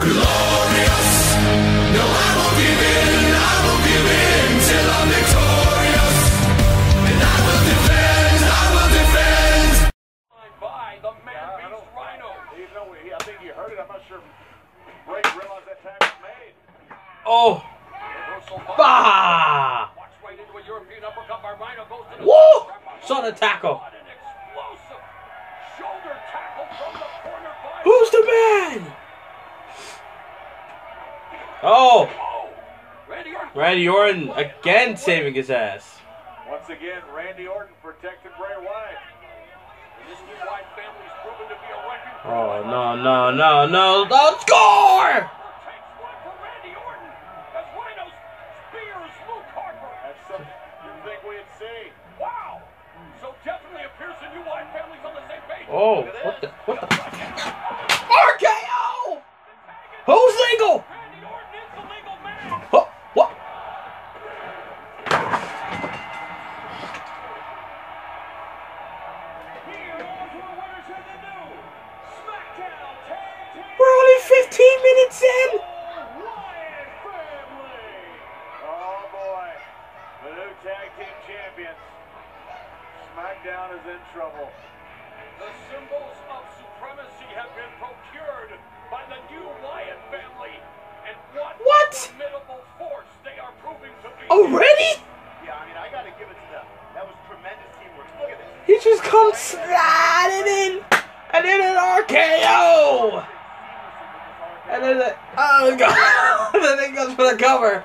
glorious. No, I won't give in, I won't give in till I'm victorious. And I will defend, I will defend. by the man beast Rhyno. I think he heard it. I'm not sure. Bray realized that time was made. Oh, bah! Walks right into a European uppercut by Rhyno. Goes to the Woo! Saw the tackle. What an explosive shoulder tackle from the corner by Who's the man? Oh, Oh! Randy Orton. Randy Orton again saving his ass. Once again, Randy Orton protected Bray Wyatt. This new Wyatt family's proven to be a wrecking crew. Oh no no no no! Don't score! Takes one for Randy Orton We're only 15 minutes in. Oh boy, the new tag team champions. SmackDown is in trouble. The symbols of supremacy have been procured by the new Wyatt family. And what, What? formidable force they are proving to be. Already? He just comes sliding in, and then an RKO, and then a, oh god, and then he goes for the cover.